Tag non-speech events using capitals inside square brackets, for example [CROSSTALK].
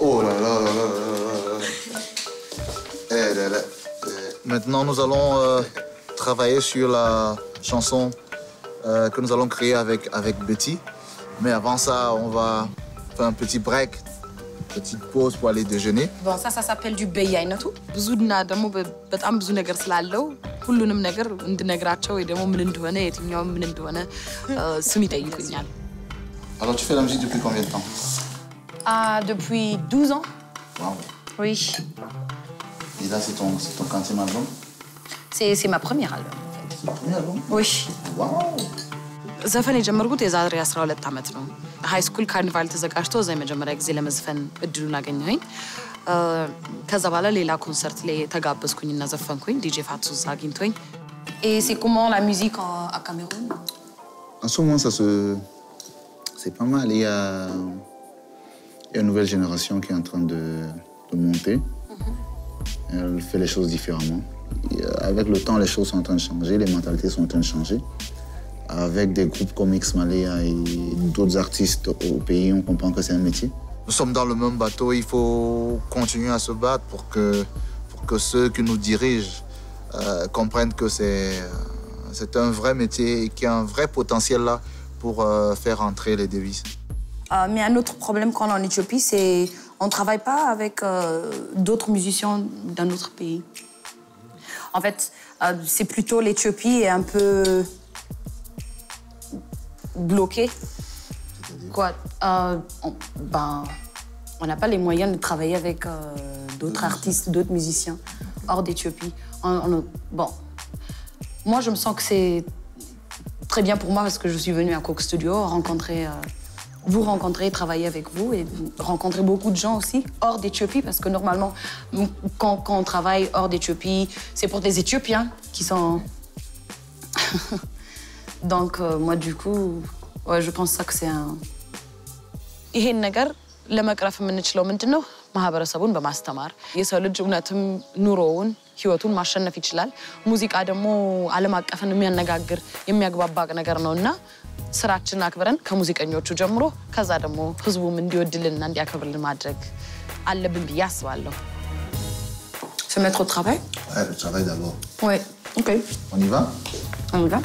Oh là là là là là là là. Eh là là. Eh. Maintenant, nous allons euh, travailler sur la chanson euh, que nous allons créer avec, avec Betty. Mais avant ça, on va faire un petit break, petite pause pour aller déjeuner. Bon, ça, ça s'appelle du በየአይነቱ ብዙና ደግሞ በ- በጣም ብዙ ነገር ስላለው ሁሉንም ነገር እንድነግራቸው ወይ ደግሞ ምን እንደሆነ የትኛው ምን እንደሆነ እ፣ ስም ይጠይቁኛል። Alors, tu fais la musique depuis combien de temps Ah, depuis 12 ans Wow. Oui. Et là, c'est ton, c'est ton quantième album C'est c'est ma première album. C'est ton premier album Oui. Wow ዘፈን የጀመርኩት የዛሬ 12 ዓመት ነው። ሃይ ስኩል ካርኒቫል ተዘጋጅቶ እዛ የመጀመሪያ ጊዜ ለመዝፈን እድሉን አገኘሁኝ። እ፣ ከዛ በኋላ ሌላ ኮንሰርት ላይ ተጋበዝኩኝና ዘፈንኩኝ። ዲጄ ፋቱ እዛ አግኝቶኝ Et c'est comment la musique en- à Cameroun En ce moment, ça se... c'est pas mal. Il y, a... il y a une nouvelle génération qui est en train de, de monter. Elle fait les choses différemment. Et avec le temps, les choses sont en train de changer, les mentalités sont en train de changer. Avec des groupes comme X Malaya et d'autres artistes au pays, on comprend que c'est un métier. Nous sommes dans le même bateau, il faut continuer à se battre pour que, pour que ceux qui nous dirigent euh, comprennent que c'est euh, c'est un vrai métier et qu'il y a un vrai potentiel là pour euh, faire entrer les devises. Euh, mais un autre problème qu'on a en Éthiopie, c'est on ne travaille pas avec euh, d'autres musiciens d'un autre pays. En fait, euh, c'est plutôt l'Éthiopie est un peu bloquée. Quoi on, ben, on n'a pas les moyens de travailler avec d'autres artistes, d'autres musiciens hors d'Éthiopie. On- on- bon, moi, je me sens que c'est très bien pour moi parce que je suis venue à Coke Studio rencontrer, vous rencontrer, travailler avec vous et rencontrer beaucoup de gens aussi hors d'Éthiopie parce que normalement, quand on travaille hors d'Éthiopie, c'est pour des Éthiopiens qui sont. [LAUGHS] Donc, euh, moi, du coup, ouais, je pense ça que c'est un. ማህበረሰቡን በማስተማር የሰው ልጅ እውነትም ኑሮውን ህይወቱን ማሸነፍ ይችላል። ሙዚቃ ደግሞ ዓለም አቀፍን የሚያነጋግር የሚያግባባ ነገር ነው እና ስራችንን አክብረን ከሙዚቀኞቹ ጀምሮ ከዛ ደግሞ ህዝቡም እንዲወድልንና እንዲያከብርልን ማድረግ አለብን ብዬ አስባለሁ። Se mettre au travail Ouais, le travail d'abord. Ouais, ok. On y va On y va